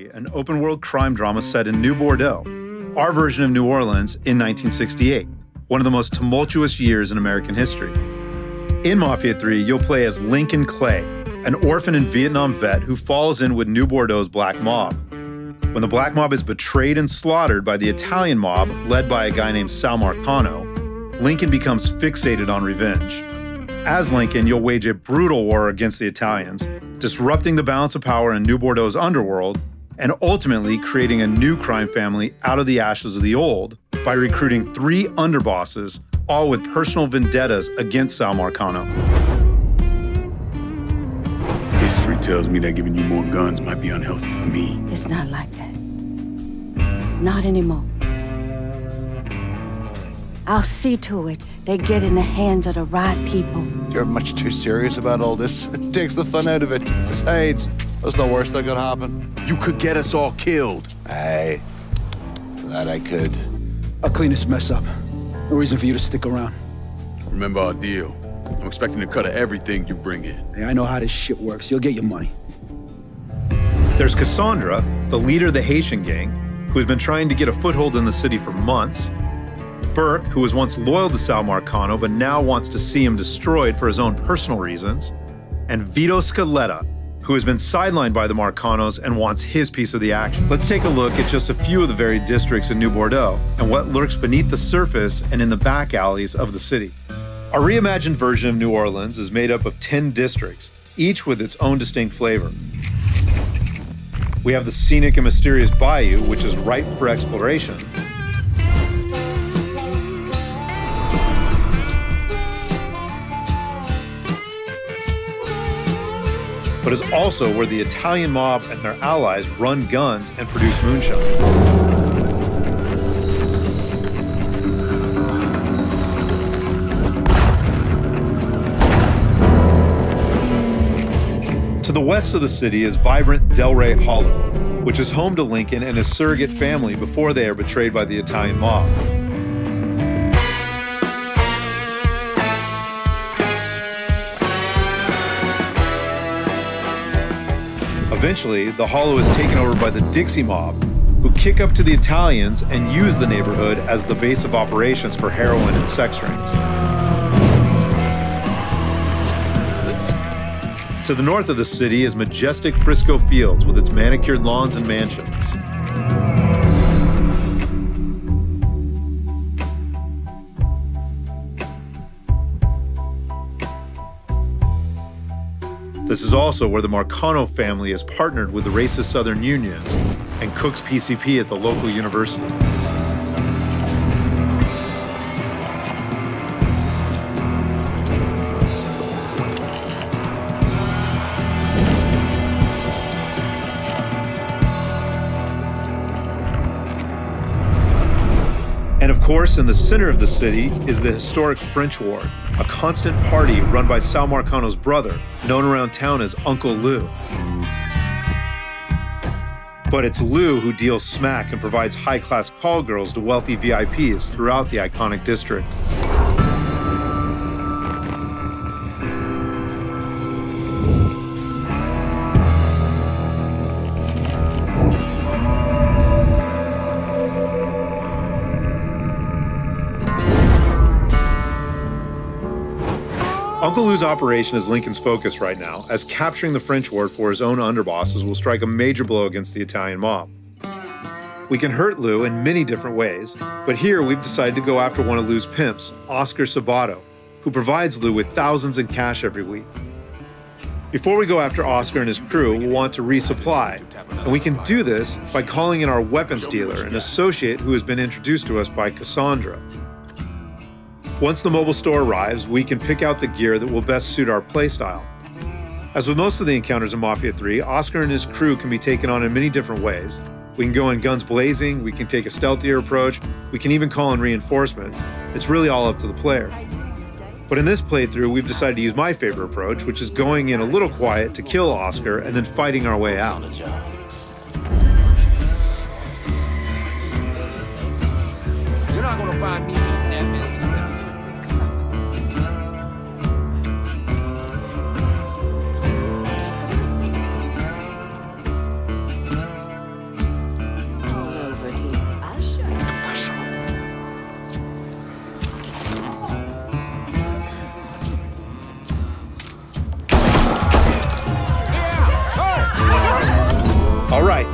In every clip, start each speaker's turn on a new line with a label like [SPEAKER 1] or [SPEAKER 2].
[SPEAKER 1] 3, an open world crime drama set in New Bordeaux, our version of New Orleans in 1968, one of the most tumultuous years in American history. In Mafia 3, you'll play as Lincoln Clay, an orphan and Vietnam vet who falls in with New Bordeaux's black mob. When the black mob is betrayed and slaughtered by the Italian mob led by a guy named Sal Marcano, Lincoln becomes fixated on revenge. As Lincoln, you'll wage a brutal war against the Italians, disrupting the balance of power in New Bordeaux's underworld, and ultimately creating a new crime family out of the ashes of the old by recruiting three underbosses, all with personal vendettas against Sal Marcano.
[SPEAKER 2] History tells me that giving you more guns might be unhealthy for me.
[SPEAKER 3] It's not like that. Not anymore. I'll see to it they get in the hands of the right people.
[SPEAKER 4] You're much too serious about all this. It takes the fun out of it. Besides, what's the worst that could happen?
[SPEAKER 2] You could get us all killed.
[SPEAKER 4] Aye, that I could.
[SPEAKER 5] I'll clean this mess up. No reason for you to stick around.
[SPEAKER 2] Remember our deal. I'm expecting a cut of everything you bring in.
[SPEAKER 5] Hey, I know how this shit works. You'll get your money.
[SPEAKER 1] There's Cassandra, the leader of the Haitian gang, who has been trying to get a foothold in the city for months. Burke, who was once loyal to Sal Marcano but now wants to see him destroyed for his own personal reasons. And Vito Scaletta, who has been sidelined by the Marcanos and wants his piece of the action. Let's take a look at just a few of the varied districts in New Bordeaux and what lurks beneath the surface and in the back alleys of the city. Our reimagined version of New Orleans is made up of 10 districts, each with its own distinct flavor. We have the scenic and mysterious bayou, which is ripe for exploration. But is also where the Italian mob and their allies run guns and produce moonshine. To the west of the city is vibrant Delray Hollow, which is home to Lincoln and his surrogate family before they are betrayed by the Italian mob. Eventually, the Hollow is taken over by the Dixie mob, who kick up to the Italians and use the neighborhood as the base of operations for heroin and sex rings. To the north of the city is majestic Frisco Fields with its manicured lawns and mansions. This is also where the Marcano family is partnered with the racist Southern Union and cooks PCP at the local university. And of course, in the center of the city is the historic French Ward, a constant party run by Sal Marcano's brother, known around town as Uncle Lou. But it's Lou who deals smack and provides high class call girls to wealthy VIPs throughout the iconic district. Lou's operation is Lincoln's focus right now, as capturing the French ward for his own underbosses will strike a major blow against the Italian mob. We can hurt Lou in many different ways, but here we've decided to go after one of Lou's pimps, Oscar Sabato, who provides Lou with thousands in cash every week. Before we go after Oscar and his crew, we'll want to resupply, and we can do this by calling in our weapons dealer, an associate who has been introduced to us by Cassandra. Once the mobile store arrives, we can pick out the gear that will best suit our playstyle. As with most of the encounters in Mafia 3, Oscar and his crew can be taken on in many different ways. We can go in guns blazing, we can take a stealthier approach, we can even call in reinforcements. It's really all up to the player. But in this playthrough, we've decided to use my favorite approach, which is going in a little quiet to kill Oscar and then fighting our way out.
[SPEAKER 6] You're not gonna find me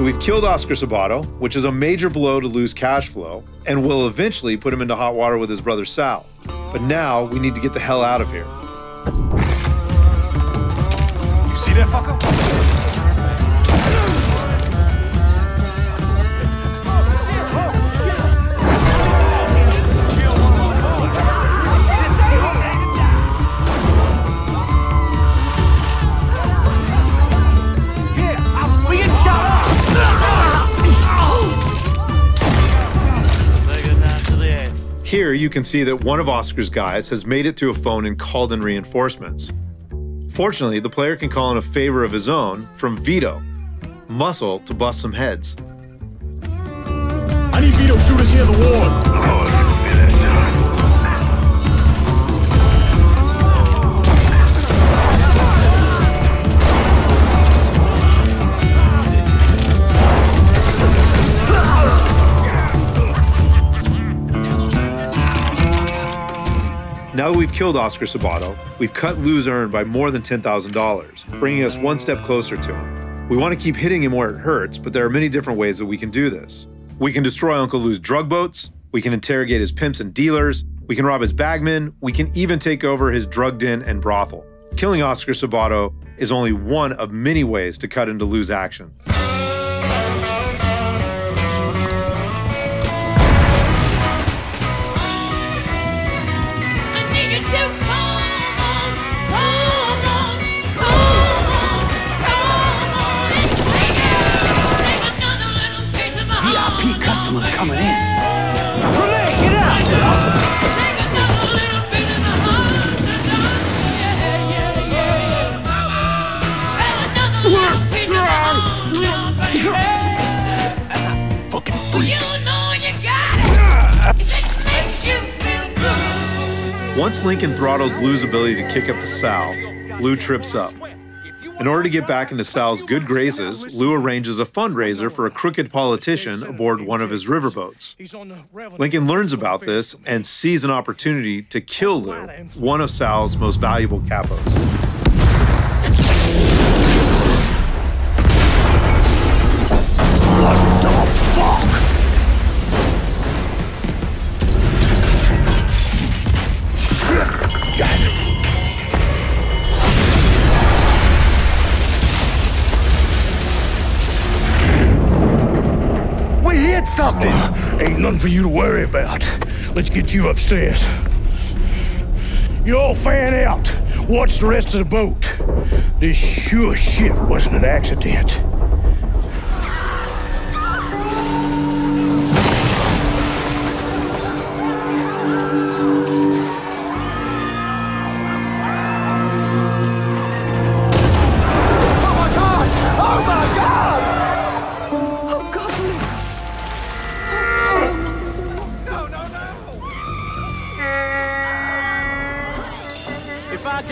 [SPEAKER 1] so we've killed Oscar Sabato, which is a major blow to Lou's cash flow, and will eventually put him into hot water with his brother Sal. But now we need to get the hell out of here.
[SPEAKER 7] You see that fucker?
[SPEAKER 1] Here you can see that one of Oscar's guys has made it to a phone and called in reinforcements. Fortunately, the player can call in a favor of his own from Vito, muscle to bust some heads.
[SPEAKER 7] I need Vito shooters near the ward.
[SPEAKER 1] Now that we've killed Oscar Sabato, we've cut Lou's earn by more than $10,000, bringing us one step closer to him. We want to keep hitting him where it hurts, but there are many different ways that we can do this. We can destroy Uncle Lou's drug boats, we can interrogate his pimps and dealers, we can rob his bagmen, we can even take over his drug den and brothel. Killing Oscar Sabato is only one of many ways to cut into Lou's action. Once Lincoln throttles Lou's ability to kick up to Sal, Lou trips up. In order to get back into Sal's good graces, Lou arranges a fundraiser for a crooked politician aboard one of his riverboats. Lincoln learns about this and sees an opportunity to kill Lou, one of Sal's most valuable capos.
[SPEAKER 7] For you to worry about. Let's get you upstairs. You all fan out. Watch the rest of the boat. This sure shit wasn't an accident.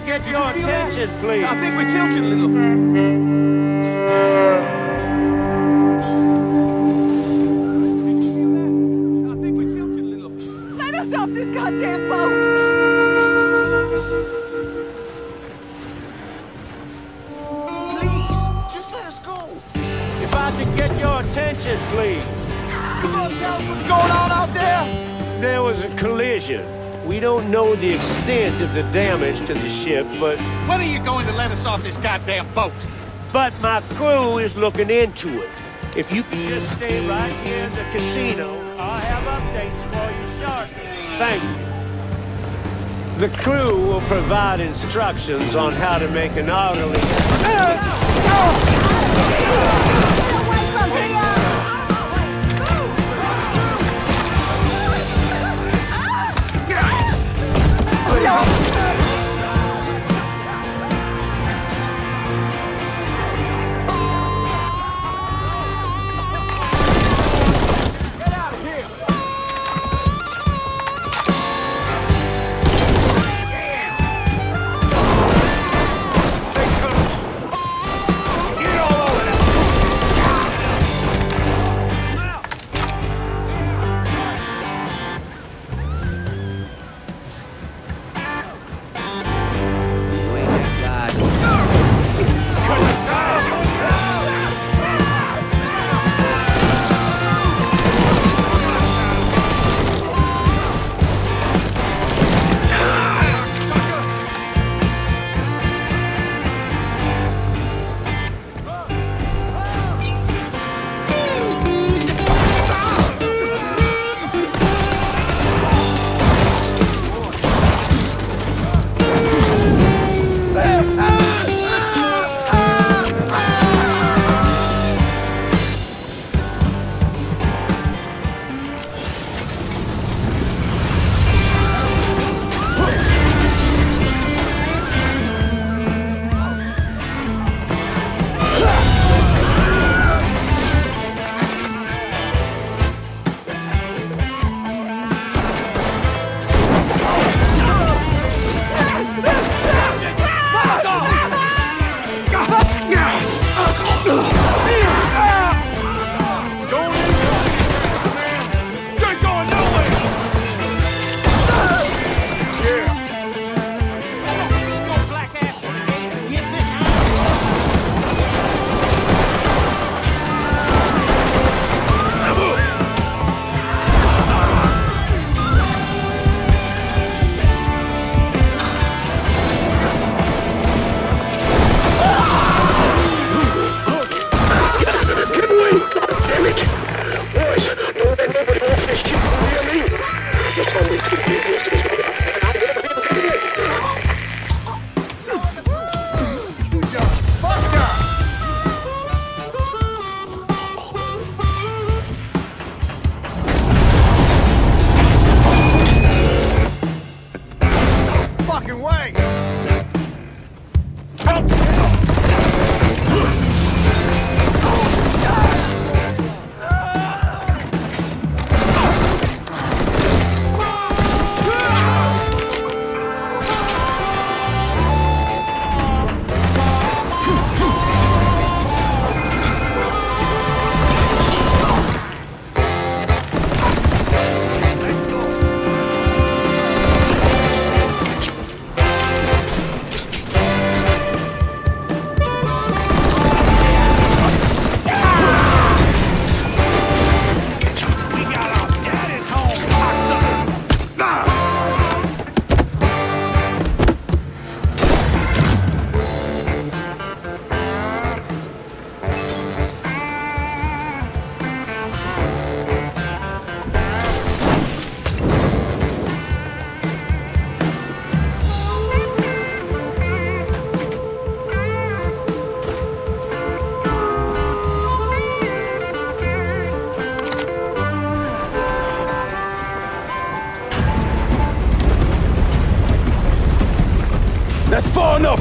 [SPEAKER 6] If I could get your attention, please.
[SPEAKER 8] I think we're tilted a little. I think we're tilted a little.
[SPEAKER 3] Let us off this goddamn boat!
[SPEAKER 8] Please, just let us go.
[SPEAKER 6] If I could get your attention, please.
[SPEAKER 8] You gonna tell us what's going on out there?
[SPEAKER 6] There was a collision. We don't know the extent of the damage to the ship, but
[SPEAKER 8] When are you going to let us off this goddamn boat?
[SPEAKER 6] but my crew is looking into it. If you could just stay right here in the casino, I'll have updates for you shortly. Thank you. The crew will provide instructions on how to make an orderly.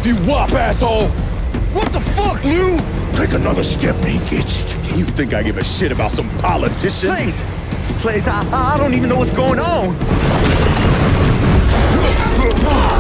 [SPEAKER 7] You wop asshole! What the fuck, Lou? Take another step and he gets it.
[SPEAKER 2] You think I give a shit about some politician?
[SPEAKER 8] Please, please, I, I don't even know what's going on.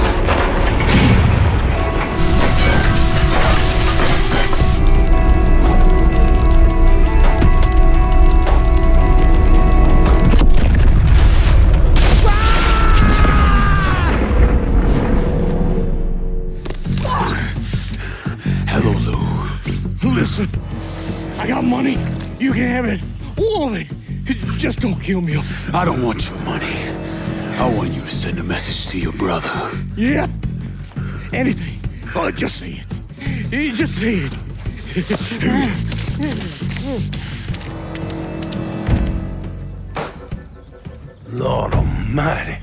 [SPEAKER 7] kill me.
[SPEAKER 2] I don't want your money. I want you to send a message to your brother.
[SPEAKER 7] Yeah? Anything. Oh, just say it. You Just say it.
[SPEAKER 9] Lord Almighty.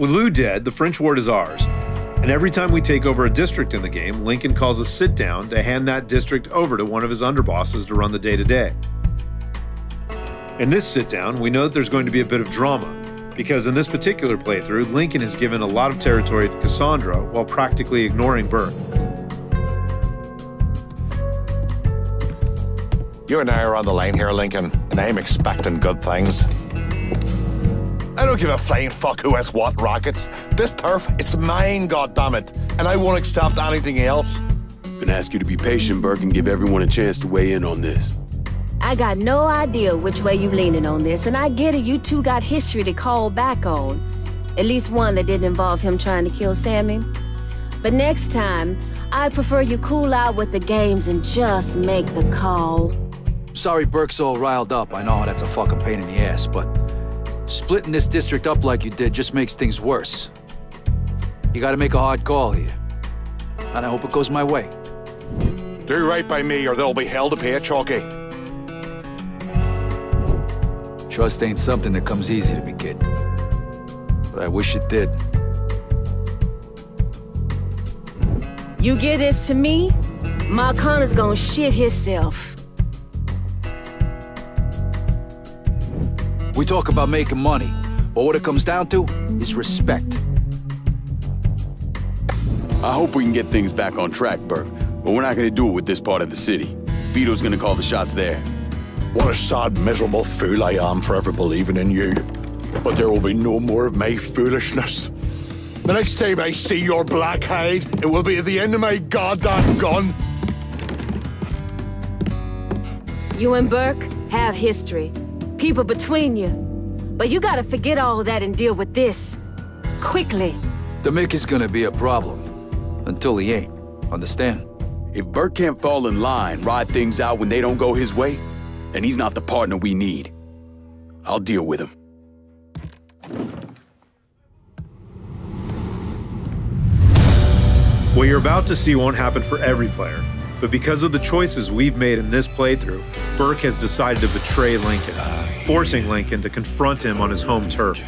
[SPEAKER 1] With Lou dead, the French ward is ours. And every time we take over a district in the game, Lincoln calls a sit down to hand that district over to one of his underbosses to run the day to day. In this sit down, we know that there's going to be a bit of drama, because in this particular playthrough, Lincoln has given a lot of territory to Cassandra while practically ignoring Burke.
[SPEAKER 10] You and I are on the line here, Lincoln, and I'm expecting good things. I don't give a flying fuck who has what rockets. This turf, it's mine, goddammit, and I won't accept anything else.
[SPEAKER 2] Gonna ask you to be patient, Burke, and give everyone a chance to weigh in on this.
[SPEAKER 3] I got no idea which way you leaning on this, and I get it, you two got history to call back on. At least one that didn't involve him trying to kill Sammy. But next time, I prefer you cool out with the games and just make the call.
[SPEAKER 5] Sorry Burke's all riled up. I know that's a fucking pain in the ass, but splitting this district up like you did just makes things worse. You gotta make a hard call here. And I hope it goes my way.
[SPEAKER 10] Do right by me, or there'll be hell to pay, Chalky.
[SPEAKER 5] Trust ain't something that comes easy to me, kid. But I wish it did.
[SPEAKER 3] You give this to me, Marcano's gonna shit himself.
[SPEAKER 5] We talk about making money, but what it comes down to is respect.
[SPEAKER 2] I hope we can get things back on track, Burke, but we're not gonna do it with this part of the city. Vito's gonna call the shots there.
[SPEAKER 10] What a sad, miserable fool I am for ever believing in you. But there will be no more of my foolishness. The next time I see your black hide, it will be at the end of my goddamn gun.
[SPEAKER 3] You and Burke have history. People between you. But you gotta forget all that and deal with this. Quickly.
[SPEAKER 5] The Mick is gonna be a problem. Until he ain't. Understand?
[SPEAKER 2] If Burke can't fall in line, ride things out when they don't go his way, then he's not the partner we need. I'll deal with him.
[SPEAKER 1] What you're about to see won't happen for every player, but because of the choices we've made in this playthrough, Burke has decided to betray Lincoln, forcing Lincoln to confront him on his home turf.